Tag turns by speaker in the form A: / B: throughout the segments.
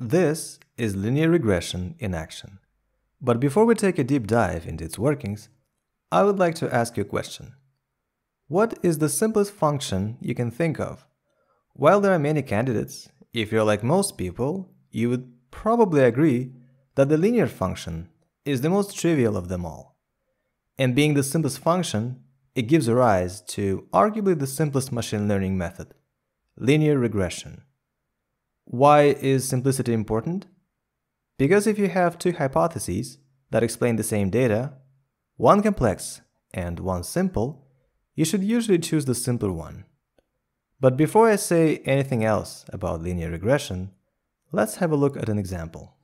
A: This is linear regression in action. But before we take a deep dive into its workings, I would like to ask you a question. What is the simplest function you can think of? While there are many candidates, if you're like most people, you would probably agree that the linear function is the most trivial of them all. And being the simplest function, it gives rise to arguably the simplest machine learning method, linear regression. Why is simplicity important? Because if you have two hypotheses that explain the same data, one complex and one simple, you should usually choose the simpler one. But before I say anything else about linear regression, let's have a look at an example.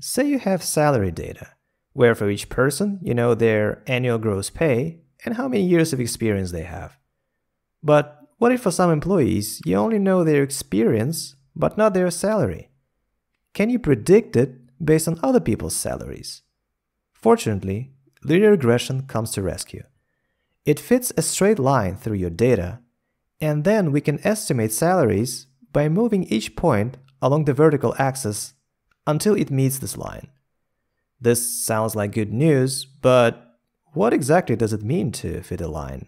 A: Say you have salary data, where for each person you know their annual gross pay and how many years of experience they have. But what if for some employees you only know their experience but not their salary? Can you predict it based on other people's salaries? Fortunately, linear regression comes to rescue. It fits a straight line through your data, and then we can estimate salaries by moving each point along the vertical axis until it meets this line. This sounds like good news, but what exactly does it mean to fit a line?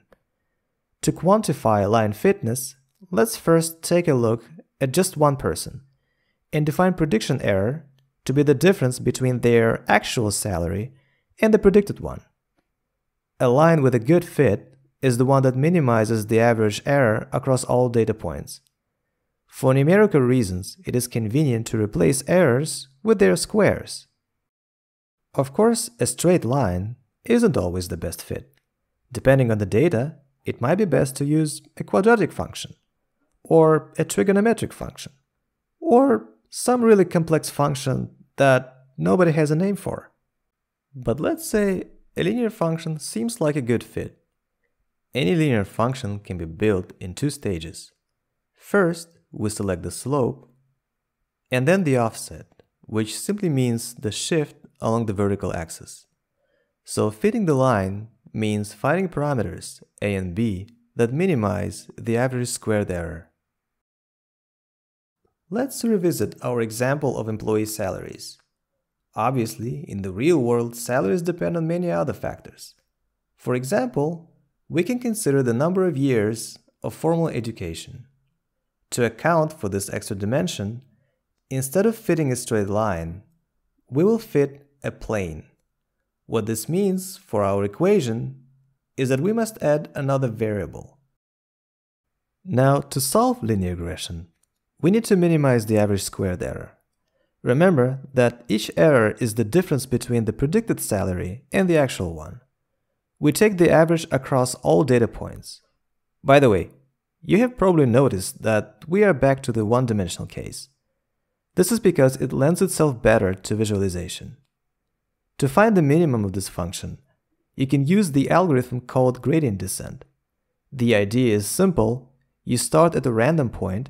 A: To quantify line fitness, let's first take a look at just one person and define prediction error to be the difference between their actual salary and the predicted one. A line with a good fit is the one that minimizes the average error across all data points. For numerical reasons, it is convenient to replace errors with their squares. Of course, a straight line isn't always the best fit. Depending on the data, it might be best to use a quadratic function, or a trigonometric function, or some really complex function that nobody has a name for. But let's say a linear function seems like a good fit. Any linear function can be built in two stages. First, we select the slope, and then the offset, which simply means the shift along the vertical axis. So fitting the line means finding parameters a and b that minimize the average squared error. Let's revisit our example of employee salaries. Obviously, in the real world, salaries depend on many other factors. For example, we can consider the number of years of formal education. To account for this extra dimension, instead of fitting a straight line, we will fit a plane. What this means for our equation is that we must add another variable. Now, to solve linear regression, we need to minimize the average squared error. Remember that each error is the difference between the predicted salary and the actual one. We take the average across all data points. By the way, you have probably noticed that we are back to the one-dimensional case. This is because it lends itself better to visualization. To find the minimum of this function, you can use the algorithm called gradient descent. The idea is simple, you start at a random point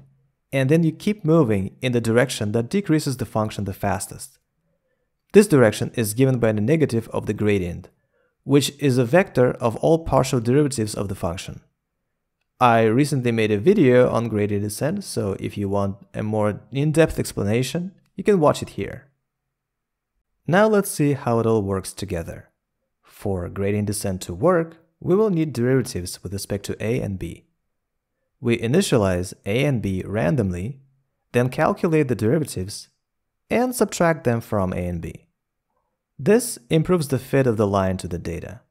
A: and then you keep moving in the direction that decreases the function the fastest. This direction is given by the negative of the gradient, which is a vector of all partial derivatives of the function. I recently made a video on gradient descent, so if you want a more in-depth explanation, you can watch it here. Now let's see how it all works together. For gradient descent to work, we will need derivatives with respect to a and b. We initialize a and b randomly, then calculate the derivatives, and subtract them from a and b. This improves the fit of the line to the data.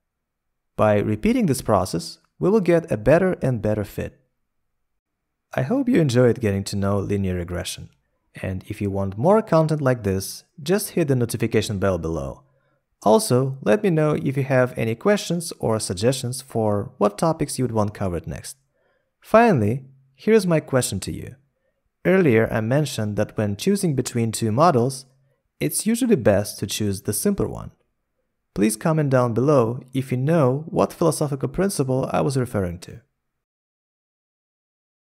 A: By repeating this process, we will get a better and better fit. I hope you enjoyed getting to know linear regression. And if you want more content like this, just hit the notification bell below. Also, let me know if you have any questions or suggestions for what topics you would want covered next. Finally, here's my question to you. Earlier I mentioned that when choosing between two models, it's usually best to choose the simpler one. Please comment down below if you know what philosophical principle I was referring to.